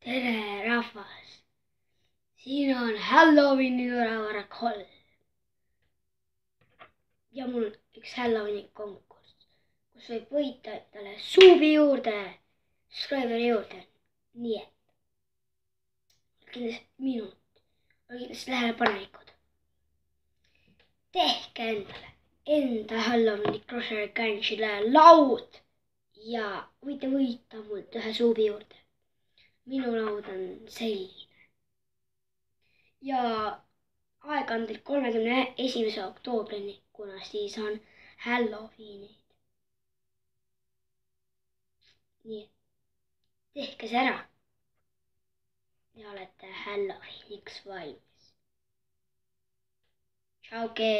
tere, rahvas. siin on Halloweeni võravara kolm. ja mul üks Halloweeni konkurss, kus võib võita endale suubi juurde, Strawberry juurde. nii et kindlasti minut, olge kindlasti tähelepanelikud. tehke endale enda Halloweeni Crusher Ganchile laud ja võite võita mult ühe suubi juurde. minu laud on selline. ja aega on teil kolmekümne esimese oktoobrini, kuna siis on Halloweenid. Nii tehke see ära. ja olete Halloweeniks valmis. tšauke